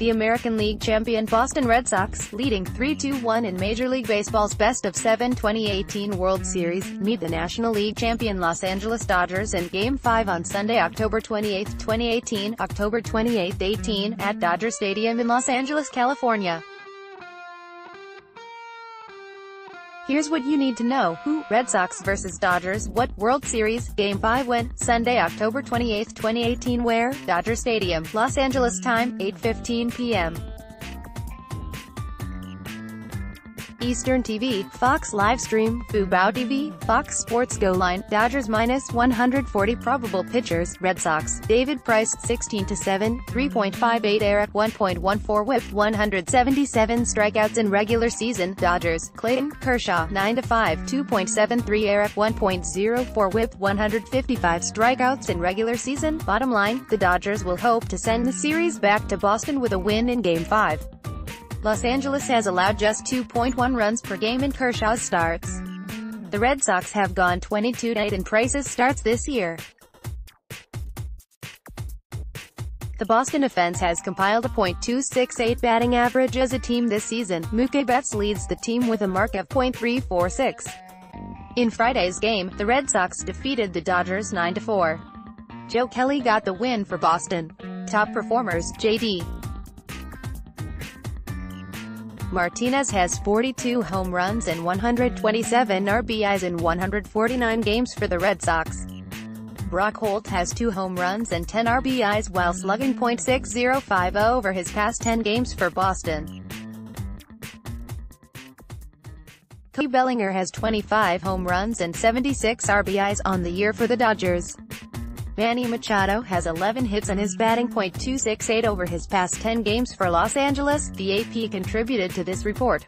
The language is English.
the American League champion Boston Red Sox, leading 3-2-1 in Major League Baseball's Best of 7 2018 World Series, meet the National League champion Los Angeles Dodgers in Game 5 on Sunday, October 28, 2018, October 28, 18, at Dodger Stadium in Los Angeles, California. Here's what you need to know. Who? Red Sox vs. Dodgers. What? World Series. Game 5 when? Sunday, October 28, 2018 Where? Dodger Stadium, Los Angeles time, 8.15 p.m. Eastern TV, Fox Livestream, Fubo TV, Fox Sports Go Line, Dodgers minus 140 probable pitchers, Red Sox, David Price, 16 to 7, 3.58 ERA, 1.14 WHIP, 177 strikeouts in regular season, Dodgers, Clayton Kershaw, 9 to 5, 2.73 ERA, 1.04 WHIP, 155 strikeouts in regular season. Bottom line, the Dodgers will hope to send the series back to Boston with a win in Game 5. Los Angeles has allowed just 2.1 runs per game in Kershaw's starts. The Red Sox have gone 22-8 in Price's starts this year. The Boston offense has compiled a .268 batting average as a team this season. Mookie Betts leads the team with a mark of .346. In Friday's game, the Red Sox defeated the Dodgers 9-4. Joe Kelly got the win for Boston. Top performers, J.D. Martinez has 42 home runs and 127 RBIs in 149 games for the Red Sox. Brock Holt has 2 home runs and 10 RBIs while slugging .6050 over his past 10 games for Boston. Cody Bellinger has 25 home runs and 76 RBIs on the year for the Dodgers. Manny Machado has 11 hits and is batting .268 over his past 10 games for Los Angeles, the AP contributed to this report.